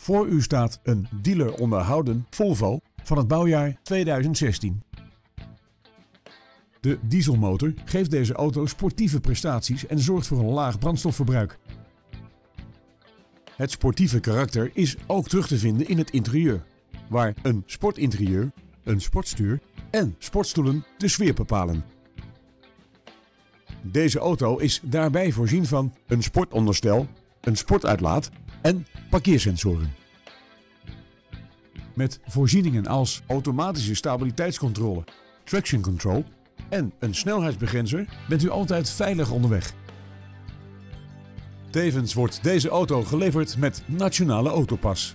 Voor u staat een dealer onderhouden Volvo van het bouwjaar 2016. De dieselmotor geeft deze auto sportieve prestaties en zorgt voor een laag brandstofverbruik. Het sportieve karakter is ook terug te vinden in het interieur, waar een sportinterieur, een sportstuur en sportstoelen de sfeer bepalen. Deze auto is daarbij voorzien van een sportonderstel, een sportuitlaat en parkeersensoren. Met voorzieningen als automatische stabiliteitscontrole, traction control en een snelheidsbegrenzer bent u altijd veilig onderweg. Tevens wordt deze auto geleverd met nationale autopas.